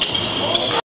Oh.